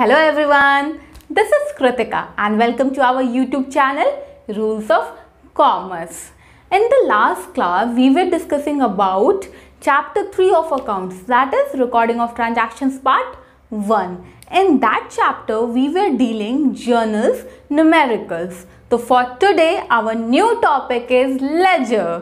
Hello everyone this is Kritika and welcome to our YouTube channel rules of commerce in the last class we were discussing about chapter three of accounts that is recording of transactions part one in that chapter we were dealing journals numericals तो for today our new topic is ledger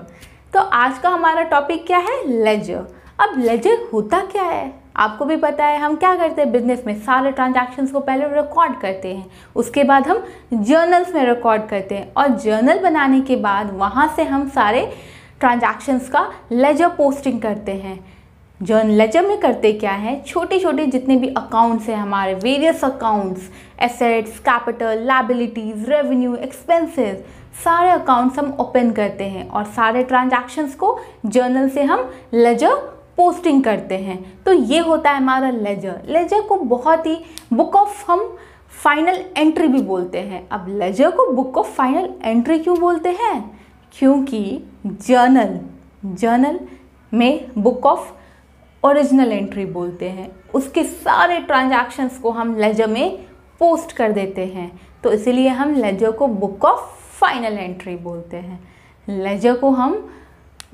तो आज का हमारा topic क्या है? Laser अब laser होता क्या है? आपको भी पता है हम क्या करते हैं? बिज़नेस में सारे ट्रांजैक्शंस को पहले रिकॉर्ड करते हैं। उसके बाद हम जर्नल्स में रिकॉर्ड करते हैं। और जर्नल बनाने के बाद वहाँ से हम सारे ट्रांजैक्शंस का लेजर पोस्टिंग करते हैं। जर्न लेजर में करते क्या है? छोटे छोटे जितने भी अकाउंट्स हैं हमारे various accounts assets capital liabilities revenue expenses सारे अकाउंट्स हम ओपन करते हैं। और सारे ट्रांजैक्शंस को जर्नल से हम लेजर पोस्टिंग करते हैं। तो ये होता है हमारा लेजर लेजर को बहुत ही बुक ऑफ़ हम फाइनल एंट्री भी बोलते हैं। अब लेजर को बुक ऑफ़ फाइनल एंट्री क्यों बोलते हैं? क्योंकि जर्नल जर्नल में बुक ऑफ़ ओरिजिनल एंट्री बोलते हैं। उसके सारे ट्रांजैक्शंस को हम लेजर में पोस्ट कर देते हैं। तो इसीलिए हम लेजर को बुक ऑफ़ फाइनल एंट्री बोलते हैं। लेजर को हम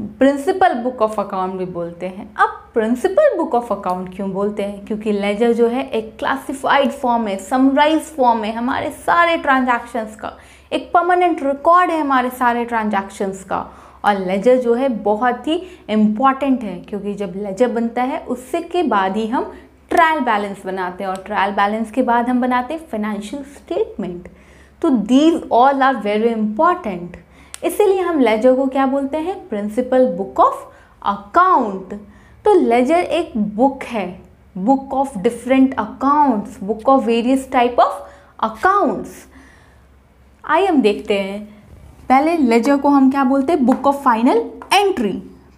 प्रिंसिपल बुक ऑफ़ अकाउंट भी बोलते हैं। अब प्रिंसिपल बुक ऑफ़ अकाउंट क्यों बोलते हैं? क्योंकि लेजर जो है, एक क्लासिफाइड फॉर्म है समराइज फॉर्म है हमारे सारे ट्रांजैक्शंस का। एक परमानेंट रिकॉर्ड है हमारे सारे ट्रांजैक्शंस का। और लेजर जो है, बहुत ही इंपॉर्टेंट है, क्योंकि जब लेजर बनता है, उससे के बाद ही हम ट्रायल बैलेंस बनाते हैं। और ट्रायल बैलेंस के बाद हम बनाते हैं फाइनेंशियल स्टेटमेंट तो these all are very important इसीलिए हम लेजर को क्या बोलते हैं? प्रिंसिपल बुक ऑफ़ अकाउंट तो लेजर एक बुक है। Book of different accounts book of various type of accounts आइए हम देखते हैं। पहले लेजर को हम क्या बोलते हैं? बुक ऑफ़ फाइनल एंट्री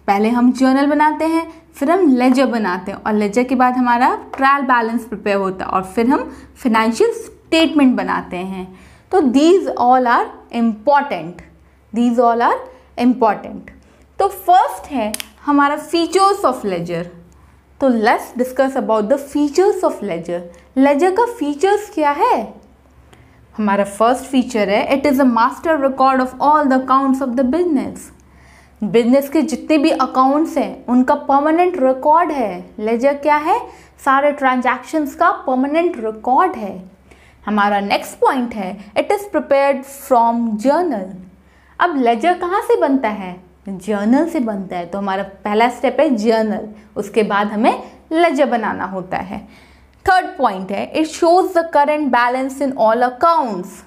पहले हम जर्नल बनाते हैं, फिर हम लेजर बनाते हैं। और लेजर के बाद हमारा ट्रायल बैलेंस प्रिपेयर होता है। और फिर हम फिनेंशियल स्टेटमेंट बनाते हैं। तो these all are important these all are important तो फ़र्स्ट है हमारा फीचर्स ऑफ़ लेजर तो let's discuss about the features of ledger ledger का फीचर्स क्या है? हमारा फ़र्स्ट फीचर है it is a master record of all the accounts of the business business के जितने भी अकाउंट्स हैं, उनका परमानेंट रिकॉर्ड है. लेजर क्या है? सारे ट्रांजैक्शंस का परमानेंट रिकॉर्ड है. हमारा नेक्स्ट पॉइंट है it is prepared from journal अब लेजर कहाँ से बनता है? जर्नल से बनता है। तो हमारा पहला स्टेप है जर्नल उसके बाद हमें लेजर बनाना होता है। थर्ड पॉइंट है it shows the current balance in all accounts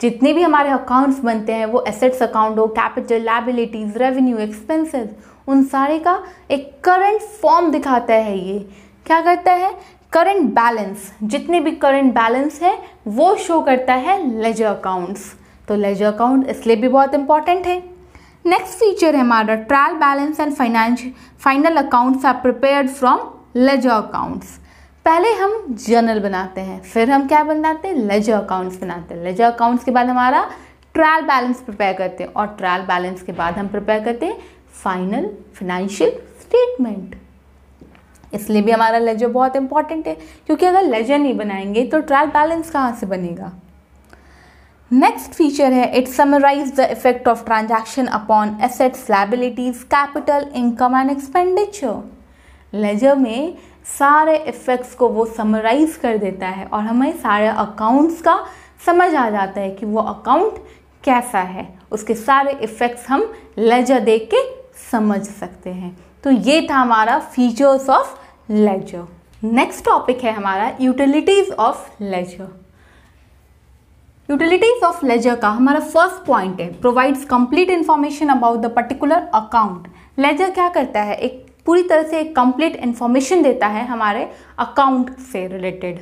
जितने भी हमारे अकाउंट्स बनते हैं, वो एसेट्स अकाउंट हो कैपिटल लाइबिलिटीज़ रेवेन्यू एक्सपेंसेस उन सारे का एक करंट फॉर्म दिखाता है ये। क्या करता है? करंट बैलेंस जितने भी करंट बैलेंस है, वो शो करता है लेजर अकाउंट्स तो लेजर अकाउंट इसलिए भी बहुत इंपॉर्टेंट है। नेक्स्ट फीचर है हमारा trial balance and financial final accounts are prepared from ledger accounts पहले हम जर्नल बनाते हैं, फिर हम क्या बनाते हैं? लेजर अकाउंट्स बनाते हैं। लेजर अकाउंट्स के बाद हमारा ट्रायल बैलेंस प्रिपेयर करते हैं और ट्रायल बैलेंस के बाद हम प्रिपेयर करते हैं फाइनल फाइनेंशियल स्टेटमेंट इसलिए भी हमारा लेजर बहुत इंपॉर्टेंट है, क्योंकि अगर लेजर नहीं बनाएँगे तो ट्रायल बैलेंस कहाँ से बनेगा? नेक्स्ट फीचर है it summarise the effect of transaction upon assets liabilities capital income and expenditure ledger में सारे इफेक्ट्स को वो समराइज कर देता है और हमें सारे अकाउंट्स का समझ आ जाता है कि वो अकाउंट कैसा है। उसके सारे इफेक्ट्स हम लेजर देख के समझ सकते हैं। तो ये था हमारा features of ledger next topic है हमारा utilities of ledger utilities of ledger का हमारा फ़र्स्ट पॉइंट है provides complete information about the particular account ledger क्या करता है? एक पूरी तरह से एक कंप्लीट इन्फॉर्मेशन देता है हमारे अकाउंट से रिलेटेड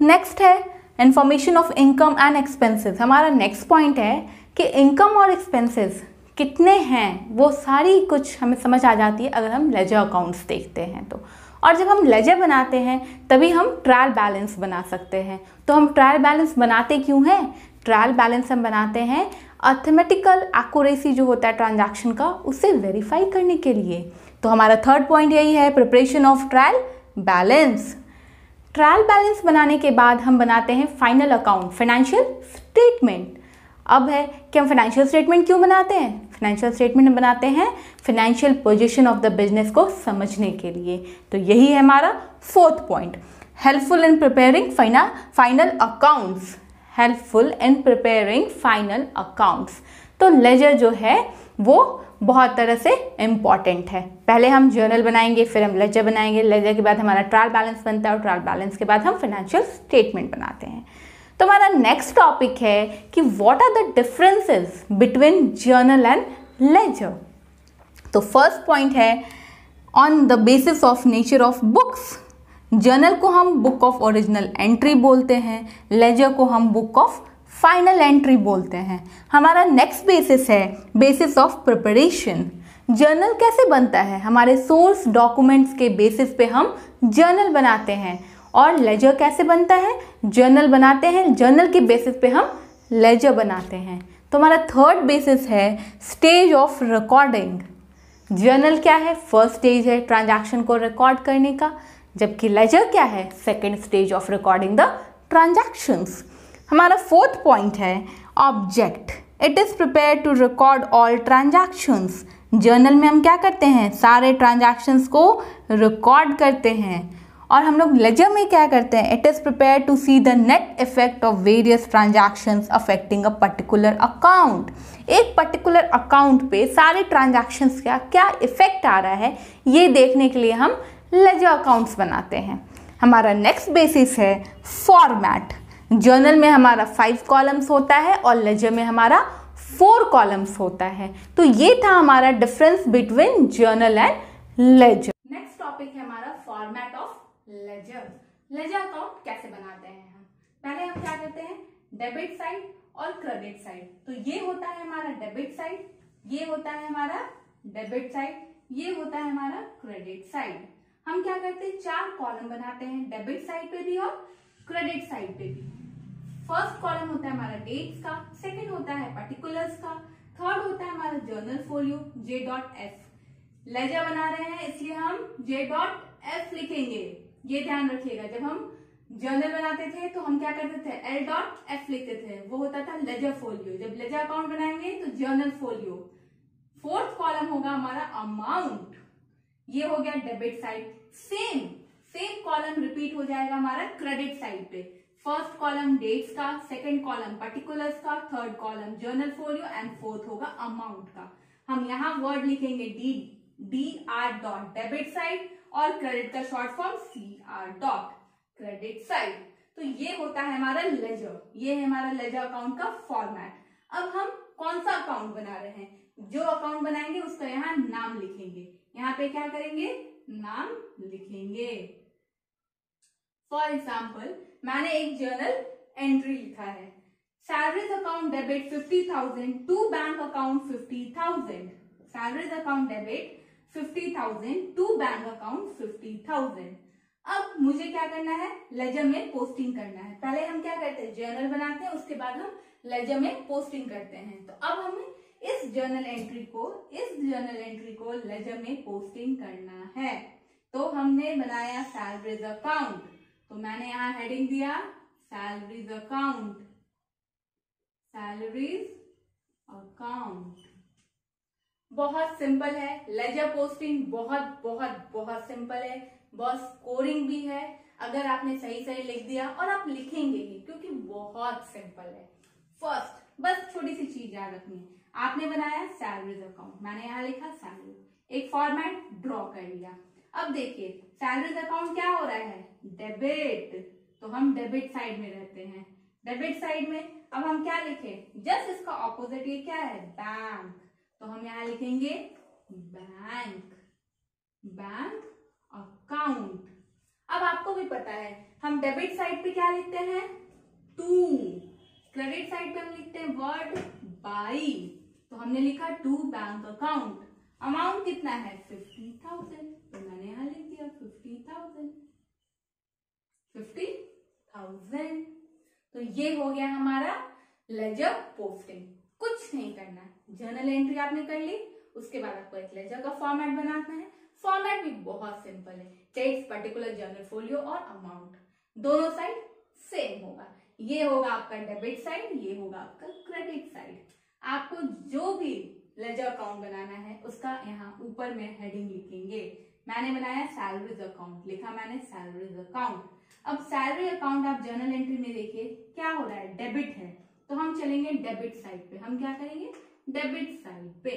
नेक्स्ट है information of income and expenses हमारा नेक्स्ट पॉइंट है कि इनकम और एक्सपेंसेस कितने हैं? वो सारी कुछ हमें समझ आ जाती है अगर हम लेजर अकाउंट्स देखते हैं तो। और जब हम लेजर बनाते हैं, तभी हम ट्रायल बैलेंस बना सकते हैं। तो हम ट्रायल बैलेंस बनाते क्यों हैं? ट्रायल बैलेंस हम बनाते हैं अर्थमेटिकल एक्यूरेसी जो होता है ट्रांजैक्शन का, उसे वेरीफाई करने के लिए। तो हमारा थर्ड पॉइंट यही है preparation of trial balance trial balance बनाने के बाद हम बनाते हैं फाइनल अकाउंट फाइनेंशियल स्टेटमेंट अब है कि हम फाइनेंशियल स्टेटमेंट क्यों बनाते हैं? फाइनेंशियल स्टेटमेंट बनाते हैं financial position of the business को समझने के लिए। तो यही है हमारा fourth point helpful in preparing final accounts helpful in preparing final accounts तो लेजर जो है, वो बहुत तरह से इंपॉर्टेंट है। पहले हम जर्नल बनाएँगे, फिर हम लेजर बनाएँगे। लेजर के बाद हमारा ट्रायल बैलेंस बनता है और ट्रायल बैलेंस के बाद हम फाइनेंशियल स्टेटमेंट बनाते हैं। तो हमारा नेक्स्ट टॉपिक है कि what are the differences between journal and ledger तो फ़र्स्ट पॉइंट है on the basis of nature of books journal को हम बुक ऑफ़ ओरिजिनल एंट्री बोलते हैं लेजर को हम बुक ऑफ़ फाइनल एंट्री बोलते हैं। हमारा नेक्स्ट बेसिस है बेसिस ऑफ़ प्रिपरेशन जर्नल कैसे बनता है? हमारे सोर्स डॉक्यूमेंट्स के बेसिस पे हम जर्नल बनाते हैं। और लेजर कैसे बनता है? जर्नल बनाते हैं। जर्नल के बेसिस पे हम लेजर बनाते हैं। तो हमारा थर्ड बेसिस है स्टेज ऑफ़ रिकॉर्डिंग जर्नल क्या है? फ़र्स्ट स्टेज है ट्रांजैक्शन को रिकॉर्ड करने का। जबकि लेजर क्या है? Second stage of recording the transactions हमारा फोर्थ पॉइंट है object it is prepare to record all transactions journal में हम क्या करते हैं? सारे ट्रांजैक्शंस को रिकॉर्ड करते हैं। और हम लोग लेजर में क्या करते हैं? It is prepare to see the net effect of various transactions affecting a particular account एक पर्टिकुलर अकाउंट पे सारे ट्रांजैक्शंस का क्या इफ़ेक्ट आ रहा है, ये देखने के लिए हम लेजर अकाउंट्स बनाते हैं। हमारा नेक्स्ट बेसिस है फॉर्मेट जर्नल में हमारा फाइव कॉलम्स होता है और लेजर में हमारा फोर कॉलम्स होता है। तो ये था हमारा difference between journal and ledger next topic है हमारा फॉर्मेट ऑफ़ लेजर अकाउंट कैसे बनाते हैं हम? पहले हम क्या करते हैं? डेबिट साइड और क्रेडिट साइड तो ये होता है हमारा डेबिट साइड ये होता है हमारा डेबिट साइड ये होता है हमारा क्रेडिट साइड हम क्या करते हैं? चार कॉलम बनाते हैं डेबिट साइड पे भी और क्रेडिट साइड पे भी। फ़र्स्ट कॉलम होता है हमारा डेट्स का सेकंड होता है पर्टिकुलर्स का थर्ड होता है हमारा journal folio J dot F ledger बना रहे हैं, इसलिए हम जे डॉट एफ़ लिखेंगे। ये ध्यान रखिएगा, जब हम जर्नल बनाते थे तो हम क्या करते थे? एल डॉट एफ़ लिखते थे। वो होता था लेजर फोलियो जब लेजर अकाउंट बनाएँगे तो जर्नल फोलियो फोर्थ कॉलम होगा हमारा अमाउंट ये हो गया debit side same same column repeat हो जाएगा हमारा क्रेडिट साइड पे। फ़र्स्ट कॉलम डेट्स का सेकंड कॉलम पर्टिकुलर्स का third column journal folio and fourth होगा अमाउंट का। हम यहाँ वर्ड लिखेंगे D D R dot debit side और क्रेडिट का short form C R dot credit side तो ये होता है हमारा लेजर ये है हमारा लेजर अकाउंट का फॉर्मेट अब हम कौन सा अकाउंट बना रहे हैं? जो अकाउंट बनाएँगे उसका यहाँ नाम लिखेंगे. यहाँ पे क्या करेंगे? नाम लिखेंगे. फॉर एग्ज़ाम्पल मैंने एक जर्नल एंट्री लिखा है. Salaries account debit fifty thousand to bank account fifty thousand salaries account debit fifty thousand to bank account fifty thousand. अब मुझे क्या करना है? लेजर में पोस्टिंग करना है। पहले हम क्या करते हैं? जर्नल बनाते हैं, उसके बाद हम लेजर में पोस्टिंग करते हैं। तो अब हमें इस जर्नल एंट्री को, इस जर्नल एंट्री को लेजर में पोस्टिंग करना है। तो हमने बनाया सैलरीज अकाउंट तो मैंने यहाँ हेडिंग दिया सैलरीज अकाउंट सैलरीज अकाउंट बहुत सिंपल है। लेजर पोस्टिंग बहुत बहुत बहुत सिंपल है। बहुत स्कोरिंग भी है। अगर आपने सही सही लिख दिया और आप लिखेंगे ही क्योंकि बहुत सिंपल है। फ़र्स्ट बस छोटी सी चीज़ याद रखनी है। आपने बनाया सैलरीज अकाउंट मैंने यहाँ लिखा सैलरी एक फॉर्मेट ड्रॉ कर लिया। अब देखिए सैलरीज अकाउंट क्या हो रहा है? डेबिट तो हम डेबिट साइड में रहते हैं। डेबिट साइड में अब हम क्या लिखे? जस्ट इसका ऑपोजिट ये क्या है? बैंक तो हम यहाँ लिखेंगे बैंक बैंक अकाउंट अब आपको भी पता है, हम डेबिट साइड पे क्या लिखते हैं? टू क्रेडिट साइड पे हम लिखते हैं वर्ड बाई तो हमने लिखा टू बैंक अकाउंट अमाउंट कितना है? फिफ्टी थाउज़ेंड तो मैंने यहाँ लिख दिया फिफ्टी थाउज़ेंड फिफ्टी थाउज़ेंड तो ये हो गया हमारा लेजर पोस्टिंग कुछ नहीं करना है। जर्नल एंट्री आपने कर ली, उसके बाद आपको एक लेजर का फॉर्मेट बनाना है। फॉर्मेट भी बहुत सिंपल है। टेक्स पर्टिकुलर जर्नल फोलियो और अमाउंट दोनों साइड सेम होगा। ये होगा आपका डेबिट साइड ये होगा आपका क्रेडिट साइड आपको जो भी लेजर अकाउंट बनाना है, उसका यहाँ ऊपर में हेडिंग लिखेंगे। मैंने बनाया सैलरीज अकाउंट लिखा मैंने सैलरीज अकाउंट अब सैलरी अकाउंट आप जर्नल एंट्री में देखिए, क्या हो रहा है? डेबिट है। तो हम चलेंगे डेबिट साइड पे। हम क्या करेंगे? डेबिट साइड पे।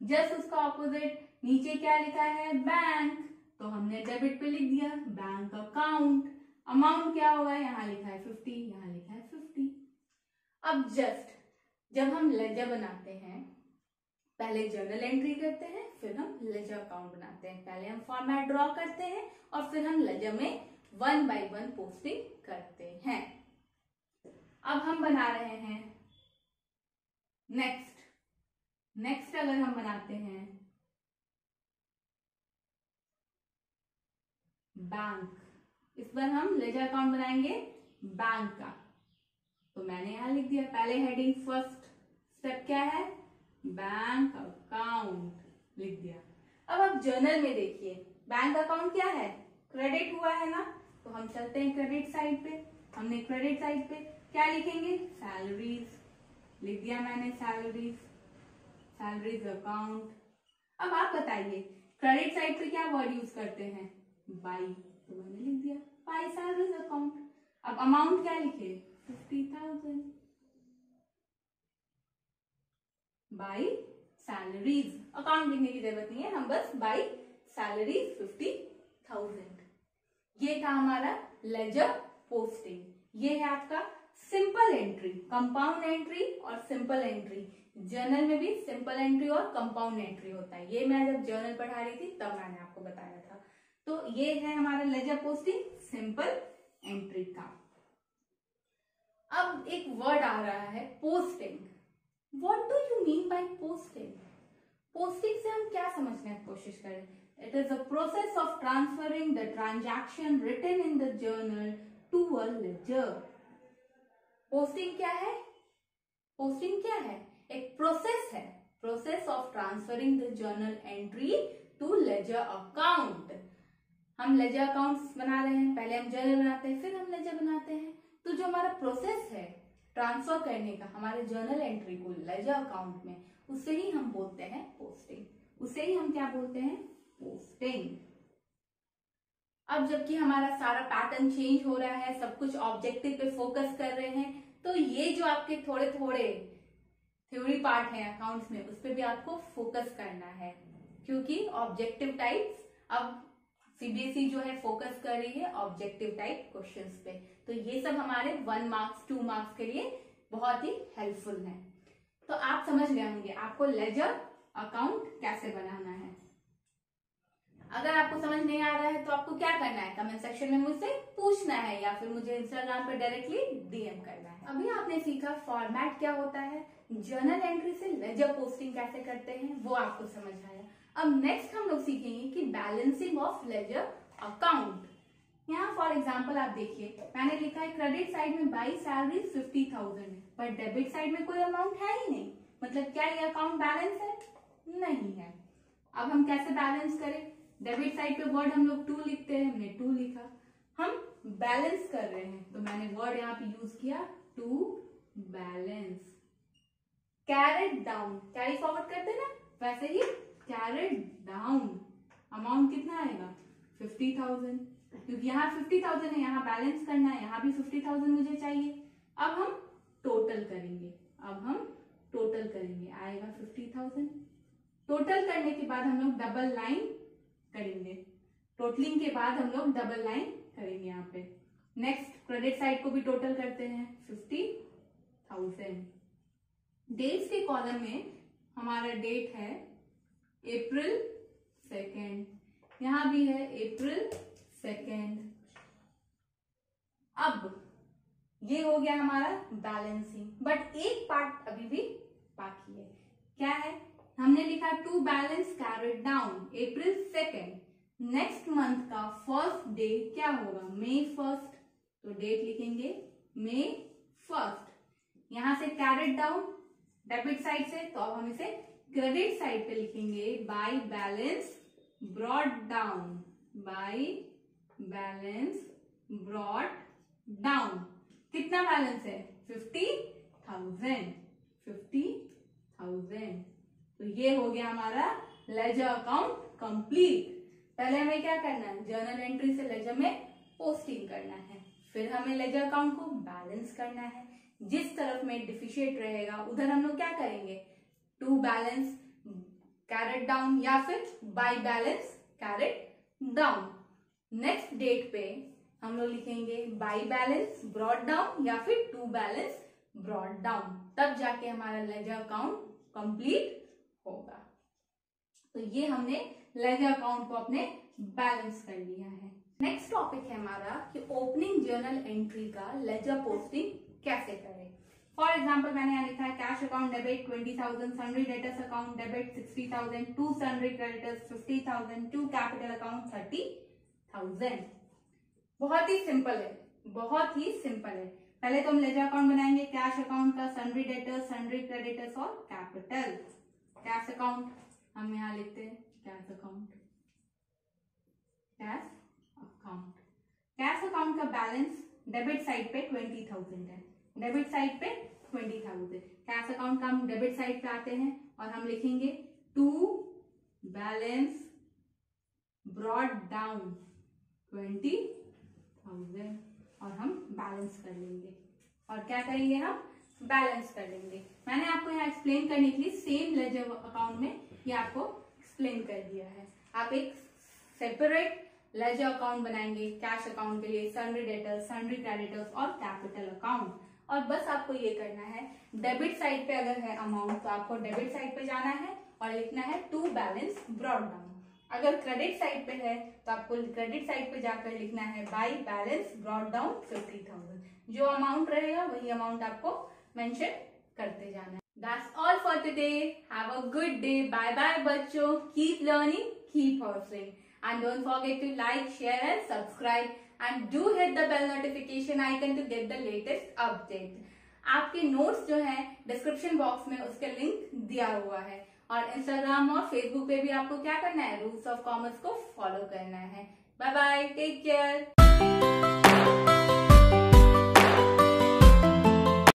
जस्ट उसका ऑपोजिट नीचे क्या लिखा है? बैंक तो हमने डेबिट पे लिख दिया बैंक अकाउंट अमाउंट क्या होगा यहाँ लिखा है फिफ्टी यहाँ लिखा है फिफ्टी अब जस्ट जब हम लेजर बनाते हैं, पहले जर्नल एंट्री करते हैं, फिर हम लेजर अकाउंट बनाते हैं। पहले हम फॉर्मेट ड्रॉ करते हैं और फिर हम लेजर में वन बाय वन पोस्टिंग करते हैं। अब हम बना रहे हैं नेक्स्ट नेक्स्ट अगर हम बनाते हैं बैंक इस बार हम लेजर अकाउंट बनाएँगे बैंक का। तो मैंने यहाँ लिख दिया, पहले हेडिंग फ़र्स्ट स्टेप क्या है? बैंक अकाउंट लिख दिया। अब आप जर्नल में देखिए बैंक अकाउंट क्या है? क्रेडिट हुआ है ना? तो हम चलते हैं क्रेडिट साइड पे। हमने क्रेडिट साइड पे क्या लिखेंगे? सैलरीज लिख दिया मैंने सैलरीज सैलरीज अकाउंट अब आप बताइए क्रेडिट साइड पे क्या वर्ड यूज़ करते हैं? बाई तो मैंने लिख दिया बाई सैलरीज अकाउंट अब अमाउंट क्या लिखे? Fifty thousand by salaries account लिखने की ज़रूरत नहीं है, हम बस बाई सैलरीज फिफ्टी थाउज़ेंड ये था हमारा लेजर पोस्टिंग ये है आपका सिंपल एंट्री कंपाउंड एंट्री और सिंपल एंट्री जर्नल में भी सिंपल एंट्री और कंपाउंड एंट्री होता है. ये मैं जब जर्नल पढ़ा रही थी, तब मैंने आपको बताया था. तो ये है हमारा लेजर पोस्टिंग सिंपल एंट्री का. अब एक वर्ड आ रहा है posting what do you mean by posting posting से हम क्या समझने की कोशिश करें? It is a process of transferring the transaction written in the journal to a ledger posting क्या है? पोस्टिंग क्या है? एक प्रोसेस है. Process of transferring the journal entry to ledger account हम लेजर अकाउंट्स बना रहे हैं. पहले हम जर्नल बनाते हैं, फिर हम लेजर बनाते हैं. तो जो हमारा प्रोसेस है ट्रांसफ़र करने का, हमारे जर्नल एंट्री को लेजर अकाउंट में उससे ही हम बोलते हैं पोस्टिंग उसे ही हम क्या बोलते हैं? पोस्टिंग अब जबकि हमारा सारा पैटर्न चेंज हो रहा है, सब कुछ ऑब्जेक्टिव पे फोकस कर रहे हैं तो ये जो आपके थोड़े थोड़े थ्योरी पार्ट है अकाउंट्स में, उस पर भी आपको फोकस करना है। क्योंकि ऑब्जेक्टिव टाइप्स अब सीबीएसई e जो है फोकस कर रही है ऑब्जेक्टिव टाइप क्वेश्चंस पे। तो ये सब हमारे वन मार्क्स टू मार्क्स के लिए बहुत ही हेल्पफुल है। तो आप समझ गए होंगे, आपको लेजर अकाउंट कैसे बनाना है। अगर आपको समझ नहीं आ रहा है तो आपको क्या करना है? कमेंट सेक्शन में मुझसे पूछना है या फिर मुझे इंस्टाग्राम पर डायरेक्टली डीएम करना है। अभी आपने सीखा फॉर्मेट क्या होता है जर्नल एंट्री से लेजर पोस्टिंग कैसे करते हैं, वो आपको समझ आया अब नेक्स्ट हम लोग सीखेंगे कि बैलेंसिंग ऑफ़ लेजर अकाउंट यहाँ फॉर एग्ज़ाम्पल आप देखिए, मैंने लिखा है क्रेडिट साइड में बाई सैलरी फिफ्टी थाउज़ेंड पर डेबिट साइड में कोई अमाउंट है ही नहीं। मतलब क्या ये अकाउंट बैलेंस है? नहीं है। अब हम कैसे बैलेंस करें? डेबिट साइड पे वर्ड हम लोग टू लिखते हैं, हमने टू लिखा। हम बैलेंस कर रहे हैं। तो मैंने वर्ड यहाँ पे यूज़ किया to balance carried down carry forward करते ना? वैसे ही कैरेट डाउन अमाउंट कितना आएगा? फिफ्टी थाउज़ेंड क्योंकि यहाँ फिफ्टी थाउज़ेंड है, यहाँ बैलेंस करना है, यहाँ भी फिफ्टी थाउज़ेंड मुझे चाहिए। अब हम टोटल करेंगे। अब हम टोटल करेंगे। आएगा फिफ्टी थाउज़ेंड टोटल करने के बाद हम लोग डबल लाइन करेंगे। टोटलिंग के बाद हम लोग डबल लाइन करेंगे यहाँ पे। नेक्स्ट क्रेडिट साइड को भी टोटल करते हैं फिफ्टी थाउज़ेंड डेट्स के कॉलम में हमारा डेट है अप्रैल सेकेंड यहाँ भी है अप्रैल सेकेंड अब ये हो गया हमारा बैलेंसिंग बट एक पार्ट अभी भी बाकी है। क्या है? हमने लिखा to balance carried down April second next month का फ़र्स्ट डे क्या होगा? मे फ़र्स्ट तो डेट लिखेंगे मे फ़र्स्ट यहाँ से कैरेट डाउन डेबिट साइड से तो अब हम इसे क्रेडिट साइड पे लिखेंगे by balance brought down by balance brought down कितना बैलेंस है? फिफ्टी थाउज़ेंड फिफ्टी थाउज़ेंड तो ये हो गया हमारा लेजर अकाउंट कंप्लीट। पहले हमें क्या करना है? जर्नल एंट्री से लेजर में पोस्टिंग करना है। फिर हमें लेजर अकाउंट को बैलेंस करना है। जिस तरफ़ में डिफिशिएट रहेगा, उधर हम लोग क्या करेंगे? टू बैलेंस कैरेट डाउन या फिर by balance carried down. Next date पे हम लोग लिखेंगे बाई बैलेंस ब्रॉड डाउन या फिर टू बैलेंस ब्रॉड डाउन। तब जाके हमारा लेजर अकाउंट कंप्लीट होगा। तो ये हमने लेजर अकाउंट को अपने बैलेंस कर लिया है। नेक्स्ट टॉपिक है हमारा कि ओपनिंग जर्नल एंट्री का लेजर पोस्टिंग कैसे करें। फॉर एग्ज़ाम्पल मैंने यहाँ लिखा है cash account debit twenty thousand sundry debtors account debit sixty thousand to sundry creditors fifty thousand to capital account thirty thousand बहुत ही सिंपल है, बहुत ही सिंपल है। पहले तो हम लेजर अकाउंट बनाएँगे कैश अकाउंट का सनरी डेटर्स सनरी क्रेडिटर्स और कैपिटल कैश अकाउंट हम यहाँ लिखते हैं cash account cash account cash account का बैलेंस डेबिट साइड पे ट्वेंटी थाउज़ेंड है। डेबिट साइड पे ट्वेंटी थाउज़ेंड कैश अकाउंट का हम डेबिट साइड पे आते हैं और हम लिखेंगे to balance brought down twenty thousand और हम बैलेंस कर लेंगे। और क्या करेंगे हम? बैलेंस कर लेंगे। मैंने आपको यहाँ एक्सप्लेन करने के लिए सेम लेजर अकाउंट में ये आपको एक्सप्लेन कर दिया है। आप एक सेपरेट लेजर अकाउंट बनाएँगे कैश अकाउंट के लिए सनरी डेटर्स सनरी क्रेडिटर्स और कैपिटल अकाउंट और बस आपको ये करना है डेबिट साइड पे अगर है अमाउंट तो आपको डेबिट साइड पे जाना है और लिखना है टू बैलेंस ब्रॉड डाउन अगर क्रेडिट साइड पे है तो आपको क्रेडिट साइड पे जाकर लिखना है by balance brought down fifty thousand जो अमाउंट रहेगा, वही अमाउंट आपको मेंशन करते जाना that's all for today have a good day bye bye बच्चों. Keep learning keep hustling and don't forget to like share and subscribe and do hit the bell notification icon to get the latest update आपके notes जो है description box में उसके link दिया हुआ है। और इंस्टाग्राम और फेसबुक पे भी आपको क्या करना है? रूल्स ऑफ़ कॉमर्स को फॉलो करना है। Bye bye take care